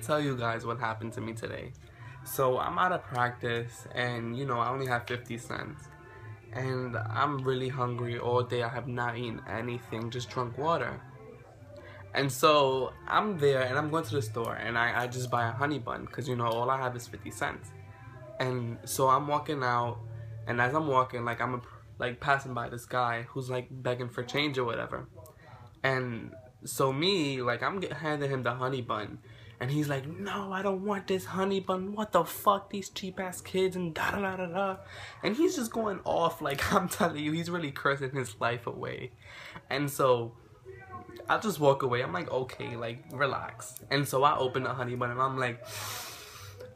tell you guys what happened to me today. So I'm out of practice and you know I only have 50 cents and I'm really hungry all day. I have not eaten anything, just drunk water. And so I'm there and I'm going to the store and I, I just buy a honey bun because you know all I have is 50 cents. And so I'm walking out and as I'm walking like I'm a, like passing by this guy who's like begging for change or whatever. And so me like I'm handing him the honey bun and he's like, no, I don't want this honey bun. What the fuck? These cheap ass kids and da da da da da. And he's just going off like I'm telling you, he's really cursing his life away. And so I just walk away. I'm like, okay, like relax. And so I open the honey bun and I'm like,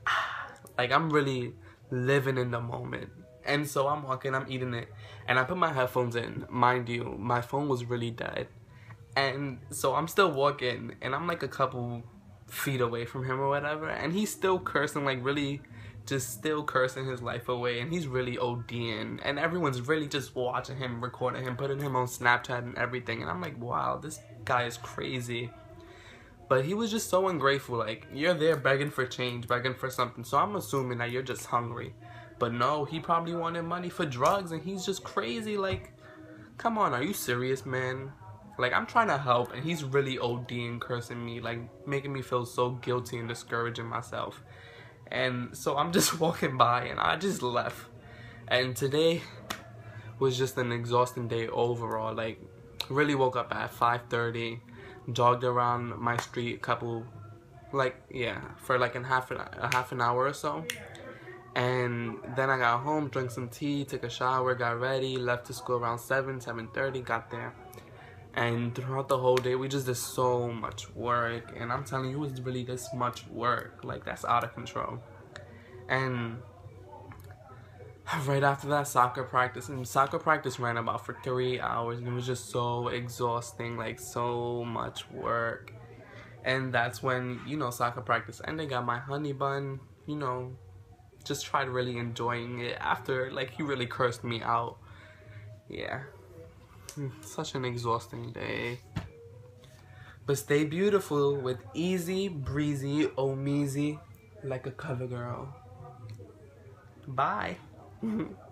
ah, like I'm really living in the moment. And so I'm walking, I'm eating it, and I put my headphones in. Mind you, my phone was really dead. And so I'm still walking, and I'm like a couple feet away from him or whatever. And he's still cursing like really just still cursing his life away. And he's really ODing and everyone's really just watching him recording him putting him on Snapchat and everything. And I'm like wow this guy is crazy. But he was just so ungrateful. Like you're there begging for change begging for something. So I'm assuming that you're just hungry. But no he probably wanted money for drugs. And he's just crazy. Like come on are you serious man like, I'm trying to help, and he's really ODing, cursing me, like, making me feel so guilty and discouraging myself. And so I'm just walking by, and I just left. And today was just an exhausting day overall. Like, really woke up at 5.30, jogged around my street a couple, like, yeah, for like in half an, a half an hour or so. And then I got home, drank some tea, took a shower, got ready, left to school around 7, 7.30, got there and throughout the whole day we just did so much work. And i'm telling you it was really this much work. Like that's out of control. And right after that soccer practice. And soccer practice ran about for three hours. And it was just so exhausting like so much work. And that's when you know soccer practice ended. Got my honey bun you know just tried really enjoying it after like he really cursed me out. Yeah such an exhausting day. But stay beautiful with easy, breezy, omizzie, like a cover girl. Bye.